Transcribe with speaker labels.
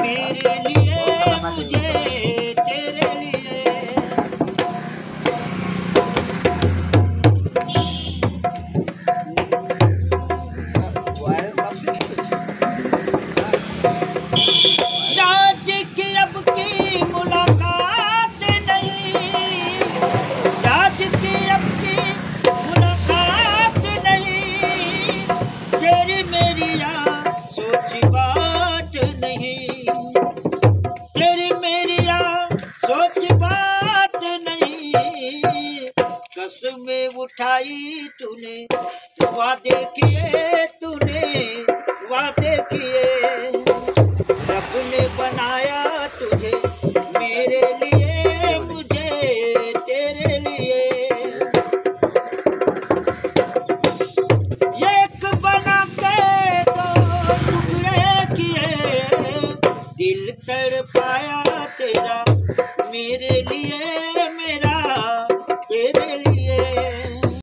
Speaker 1: मेरे लिए मुझे तेरे लिए Thank you. होश में उठाई तूने, वादे किए तूने, वादे किए। रब ने बनाया तुझे, मेरे लिए, मुझे, तेरे लिए। एक बना के तो टुकड़े किए, दिल कर पाया तेरा, मेरे लिए मेरा, तेरे